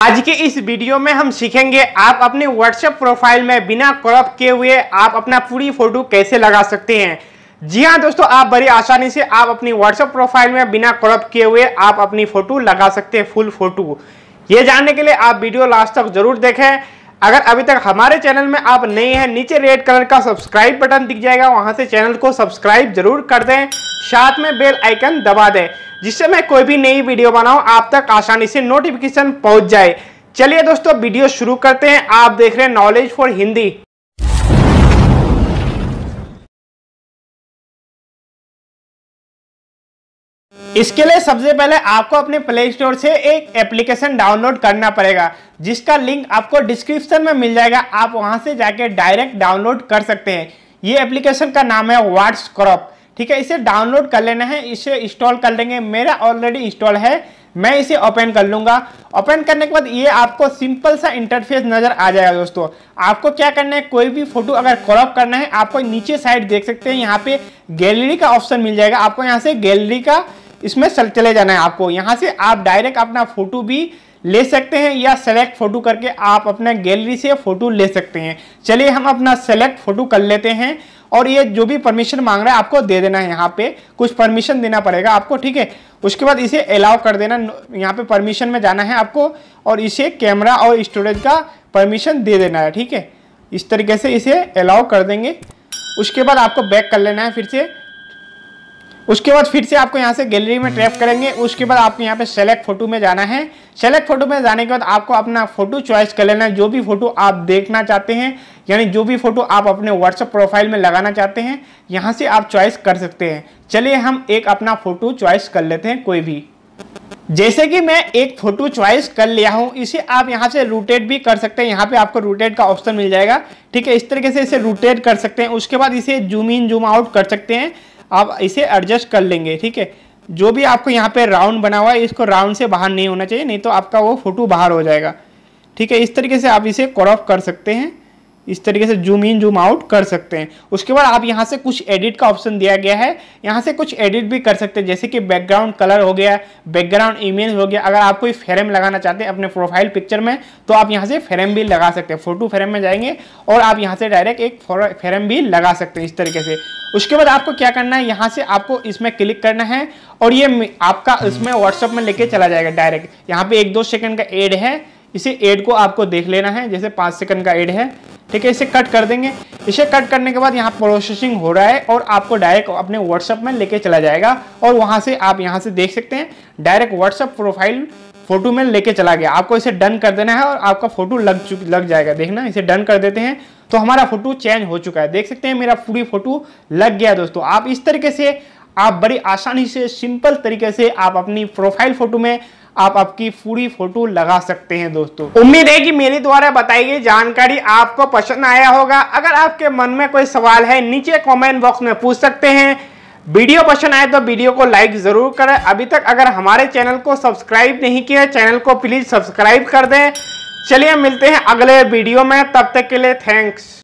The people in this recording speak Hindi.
आज के इस वीडियो में हम सीखेंगे आप अपने व्हाट्सएप प्रोफ़ाइल में बिना क्रॉप किए हुए आप अपना पूरी फ़ोटो कैसे लगा सकते हैं। जी हाँ दोस्तों, आप बड़ी आसानी से आप अपनी व्हाट्सएप प्रोफ़ाइल में बिना क्रॉप किए हुए आप अपनी फ़ोटो लगा सकते हैं फुल फ़ोटो ये जानने के लिए आप वीडियो लास्ट तक ज़रूर देखें। अगर अभी तक हमारे चैनल में आप नए हैं, नीचे रेड कलर का सब्सक्राइब बटन दिख जाएगा, वहाँ से चैनल को सब्सक्राइब ज़रूर कर दें। साथ में बेल आइकन दबा दें, जिससे मैं कोई भी नई वीडियो बनाऊँ, आप तक आसानी से नोटिफिकेशन पहुँच जाए। चलिए दोस्तों वीडियो शुरू करते हैं। आप देख रहे हैं नॉलेज फॉर हिंदी इसके लिए सबसे पहले आपको अपने प्ले स्टोर से एक एप्लीकेशन डाउनलोड करना पड़ेगा, जिसका लिंक आपको डिस्क्रिप्शन में मिल जाएगा। आप वहाँ से जाके डायरेक्ट डाउनलोड कर सकते हैं। ये एप्लीकेशन का नाम है व्हाट्स क्रॉप ठीक है? इसे डाउनलोड कर लेना है, इसे इंस्टॉल कर लेंगे। मेरा ऑलरेडी इंस्टॉल है, मैं इसे ओपन कर लूँगा। ओपन करने के बाद ये आपको सिंपल सा इंटरफेस नज़र आ जाएगा दोस्तों। आपको क्या करना है? कोई भी फ़ोटो अगर क्रॉप करना है, आपको नीचे साइड देख सकते हैं। यहाँ पे गैलरी का ऑप्शन मिल जाएगा। आपको यहाँ से गैलरी का इसमें चले जाना है आपको। यहाँ से आप डायरेक्ट अपना फ़ोटो भी ले सकते हैं या सेलेक्ट फ़ोटो करके आप अपना गैलरी से फ़ोटो ले सकते हैं। चलिए हम अपना सेलेक्ट फ़ोटो कर लेते हैं और ये जो भी परमिशन मांग रहा है आपको दे देना है यहाँ पे। कुछ परमिशन देना पड़ेगा आपको, ठीक है? उसके बाद इसे अलाउ कर देना। यहाँ पे परमिशन में जाना है आपको और इसे कैमरा और स्टोरेज का परमिशन दे देना है, ठीक है? इस तरीके से इसे अलाउ कर देंगे। उसके बाद आपको बैक कर लेना है फिर से। उसके बाद फिर से आपको यहाँ से गैलरी में ट्रैप करेंगे। उसके बाद आपको यहाँ पे सेलेक्ट फ़ोटो में जाना है। सेलेक्ट फ़ोटो में जाने के बाद आपको अपना फ़ोटो चॉइस कर लेना है। जो भी फ़ोटो आप देखना चाहते हैं, यानी जो भी फ़ोटो आप अपने व्हाट्सएप प्रोफ़ाइल में लगाना चाहते हैं, यहाँ से आप चॉइस कर सकते हैं। चलिए हम एक अपना फ़ोटो चॉइस कर लेते हैं कोई भी। जैसे कि मैं एक फ़ोटो चॉइस कर लिया हूँ, इसे आप यहाँ से रोटेट भी कर सकते हैं। यहाँ पे आपको रोटेट का ऑप्शन मिल जाएगा। ठीक है, इस तरीके से इसे रोटेट कर सकते हैं। उसके बाद इसे जूम इन जूम आउट कर सकते हैं। आप इसे एडजस्ट कर लेंगे, ठीक है? जो भी आपको यहाँ पे राउंड बना हुआ है, इसको राउंड से बाहर नहीं होना चाहिए, नहीं तो आपका वो फ़ोटो बाहर हो जाएगा। ठीक है, इस तरीके से आप इसे क्रॉप कर सकते हैं। इस तरीके से जूम इन जूम आउट कर सकते हैं। उसके बाद आप यहाँ से कुछ एडिट का ऑप्शन दिया गया है। यहाँ से कुछ एडिट भी कर सकते हैं, जैसे कि बैकग्राउंड कलर हो गया बैकग्राउंड इमेज हो गया। अगर आप कोई फ्रेम लगाना चाहते हैं अपने प्रोफ़ाइल पिक्चर में तो आप यहाँ से फ्रेम भी लगा सकते हैं। फ़ोटो फ्रेम में जाएँगे और आप यहाँ से डायरेक्ट एक फ्रेम भी लगा सकते हैं इस तरीके से। उसके बाद आपको क्या करना है, यहाँ से आपको इसमें क्लिक करना है और ये आपका इसमें व्हाट्सअप में लेके चला जाएगा डायरेक्ट यहाँ पे एक दो सेकंड का एड है। इसे एड को आपको देख लेना है, जैसे पाँच सेकंड का एड है। ठीक है, इसे कट कर देंगे। इसे कट करने के बाद यहाँ प्रोसेसिंग हो रहा है और आपको डायरेक्ट अपने व्हाट्सअप में लेके चला जाएगा और वहाँ से आप यहाँ से देख सकते हैं डायरेक्ट व्हाट्सअप प्रोफ़ाइल फ़ोटो में लेके चला गया। आपको इसे डन कर देना है और आपका फ़ोटो लग चुक, लग जाएगा। देखना, इसे डन कर देते हैं। तो हमारा फ़ोटो चेंज हो चुका है। देख सकते हैं, मेरा पूरी फ़ोटो लग गया दोस्तों। आप इस तरीके से, आप बड़ी आसानी से सिंपल तरीके से आप अपनी प्रोफ़ाइल फ़ोटो में आप आपकी पूरी फ़ोटो लगा सकते हैं दोस्तों। उम्मीद है कि मेरे द्वारा बताई गई जानकारी आपको पसंद आया होगा। अगर आपके मन में कोई सवाल है, नीचे कमेंट बॉक्स में पूछ सकते हैं। वीडियो पसंद आए तो वीडियो को लाइक ज़रूर करें। अभी तक अगर हमारे चैनल को सब्सक्राइब नहीं किया चैनल को प्लीज़ सब्सक्राइब कर दें। चलिए मिलते हैं अगले वीडियो में। तब तक के लिए थैंक्स